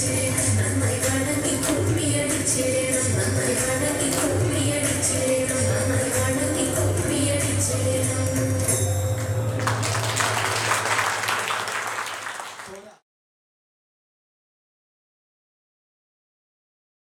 Sim.